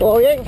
Oh, yang.